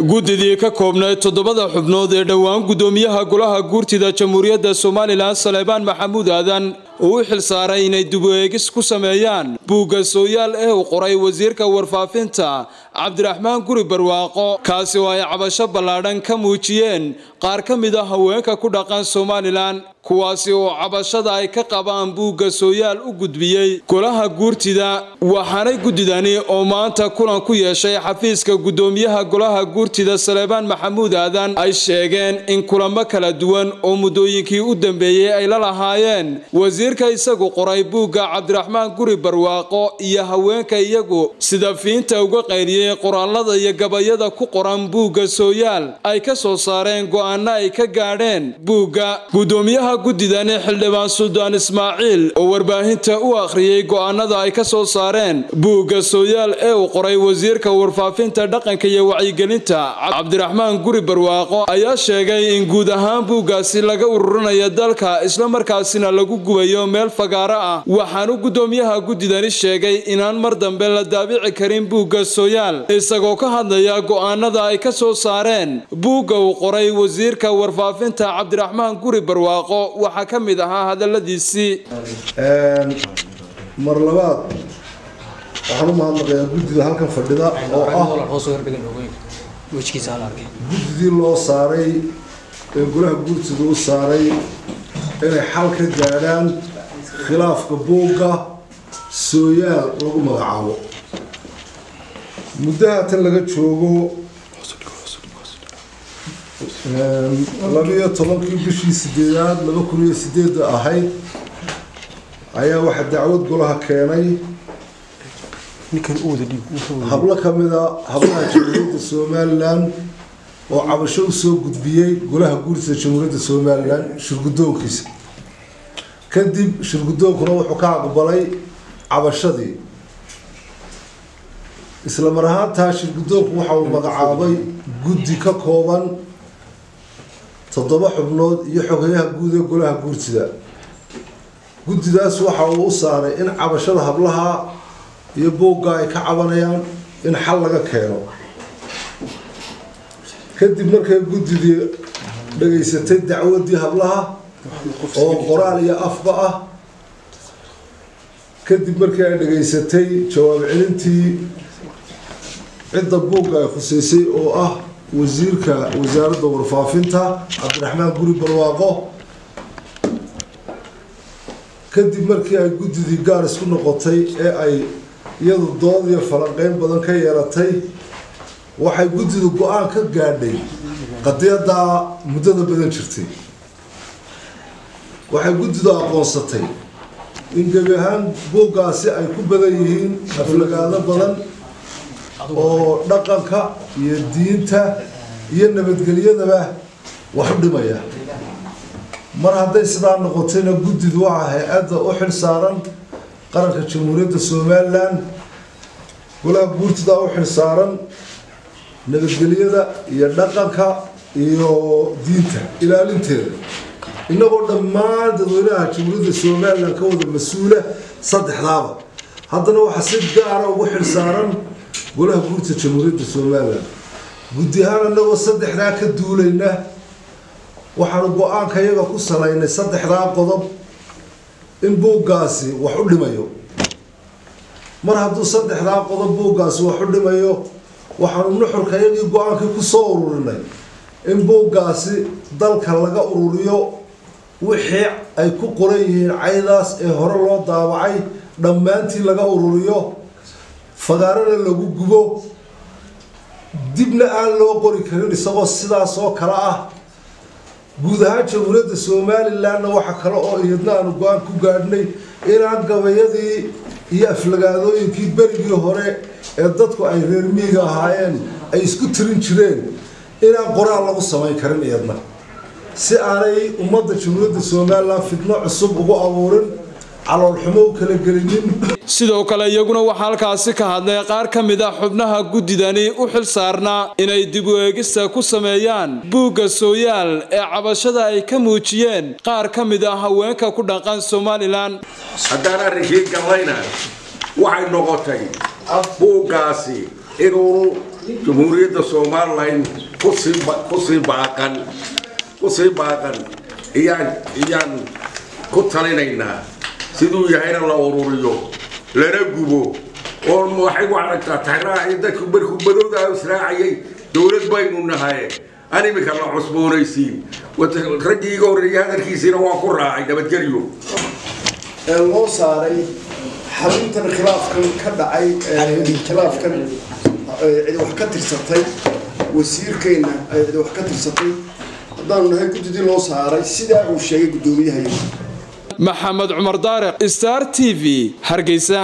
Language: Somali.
guddidii ka koobnayd toddobada xubnood ee dhowaan guddoomiyaha golaha guurtida jamhuuriyadda somalilan saleebaan maxamuud aadan uu u xilsaaray inay dubu-eegis ku sameeyaan buugga sooyaal ee uu qoray wasiirka warfaafinta cabdiraxmaan guri barwaaqo. Kaasi oo ay cabasho ballaadhan ka muujiyeen qaar ka mid a haweenka ku dhaqan somalilan kuwaasi oo cabashada ay ka qabaan buugga sooyaal u gudbiyey golaha guurtida waxaanay guddidani oo maanta kulan ku yeeshay xafiiska guddoomiyaha golaha guurtida saleebaan maxamuud aadan ay sheegeen in kulamo kala duwan oo muddooyinkii u dambeeyey ay la lahaayeen. Wasiirka isagu qoray buugga cabdiraxmaan guri barwaaqo iyo haweenka iyagu sida fiinta uga qayliyey qoraalada iyo gabayada ku qoran buugga sooyaal ay ka soo saareen go'aano ay ka gaadheen buugga. Guddoomiyaha guddidani xildhibaan suldaan ismaaciil oo warbaahinta u akhriyey go'aanada ay ka soo saareen buugga sooyaal ee uu qoray wasiirka warfaafinta dhaqanka iyo wacyigelinta cabdiraxmaan guri barwaaqo ayaa sheegay in guud ahaan buuggaasi laga ururinayo dalka islamarkaasina lagu gubayo meel fagaaro ah. Waxaanu guddoomiyaha guddidani sheegay inaan mar dambe la daabici karin buugga sooyaal isagoo ka hadlaya go'aanada ay ka soo saareen buugga uu qoray wasiirka warfaafinta cabdiraxmaan guri barwaaqo waxaa ka mid ahaa hadaladiisii mar labaad waxaan u mahadnaqayaa guddida halkan fadhida oo ah guddidii loo saaray ee golaha guurtida u saaray inay xal ka gaadhaan khilaafka buugga sooyaal lagu magacaabo. Muddaha tan laga joogo labiyo tobankii bishii sideedaad laba kun iyo sideedda ahayd ayaa waxaa dacwad golaha keenay. Hablo kamida hablaha jamhuuriyadda somalilan oo cabasho u soo gudbiyey golaha guurtida jamhuuriyadda somalilan shirguddoonkiisa kadib shirguddoonkuna wuxuu ka aqbalay cabashadii. Isla mar ahaantaa shirguddoonku waxa uu magacaabay guddi ka kooban toddoba xubnood iyo xogayaha guud ee golaha guurtida. Guddidaas waxa uu u saaray in cabashada hablaha iyo boogga ay ka cabanayaan in xal laga keeno. Kadib markay guddidii dhageysatay dacwadii hablaha oo qoraal iyo afba ah kadib markii ay dhageysatay jawaab celintii cidda buugga ay khuseysay oo ah wasiirka wasaaradda warfaafinta cabdiraxmaan guri barwaaqo. Kadib markii ay guddidii gaar isku noqotay ee ay iyadu dood iyo falanqeyn badan ka yeelatay waxay guddidu go'aan ka gaadhay qadiyaddaa muddada badan jirtay. Waxay guddidu aqoonsatay in gebi ahaan buuggaasi ay ku badan yihiin aflagaado badan oo dhaqanka iyo diinta iyo nabadgelyadaba wax u dhimaya. Mar hadday sidaa noqotayna guddidu waxaa hay'adda u xil saaran qaranka jamhuuriyadda somalilan golaha guurtida u xil saaran nabadgelyada iyo dhaqanka iyo diinta ilaalinteeda. Inagoo dhammaan dadweynaha jamhuuriyadda somalilan ka wada mas'uula saddexdaaba. Haddana waxaa si gaara ugu xil saaran golaha guurta jamhuuriyadda somalilan guddi ahaan inagoo saddexdaa ka duulayna waxaanu go'aanka iyaga ku salaynay saddexdaa qodob in buuggaasi wax u dhimayo. Mar hadduu saddexdaa qodob buuggaasi wax u dhimayo waxaanu nuxurka iyagii go'aankii ku soo ururinay in buuggaasi dalka laga ururiyo wixii ay ku qoran yihiin caydaas ee hore loo daawacay dhammaantii laga ururiyo fagaarana lagu gubo dibna aan loo qori karin isagoo sidaas oo kale ah. Guud ahaan jamhuuriyadda somalilanna waxa kale oo iyadna aanu go'aan ku gaadhnay inaan gabayadii iyo aflagaadooyinkii berigii hore ee dadku ay reer miiga ahaayeen ay isku tirin jireen inaan qoraal lagu samayn karin iyadna. Si aanay ummadda jamhuuriyadda somalilan fidno cusub ugu abuurin sidoo kale iyaguna waxaa halkaasi ka hadlay qaar ka mid a xubnaha guddidani u xil saarnaa inay dib u eegista ku sameeyaan buugga sooyaal ee cabashada ay ka muujiyeen qaar ka mid a haweenka ku dhaqan somalilan. Haddaan arrinkii gallayna waxay noqotay buuggaasi inuu jamhuuriyadda somalilan ku sii baaqan ku sii baaqan iyaan iyaan ku talinaynaa siduu yahayna la ururiyo. Lana gubo. Oo waxay u aragtaa tahraaci dadku markuu badowda israacayay. Dowlad baynu nahaye aan iminka la cusboonaysiin. Raggii iga horreeyay hadalkiisiina waa ku raacay nabadgelyo. Loo saaray xaruntan khilaafkan ka dhacay khilaafkan cidi wax ka tirsatay wasiirkeenna cidi wax ka tirsatay. Haddaanu nahay guddidii loo saaray sidaa uu sheegay guddoomiyahay maxamed cumar daariq star t v. Hargeysa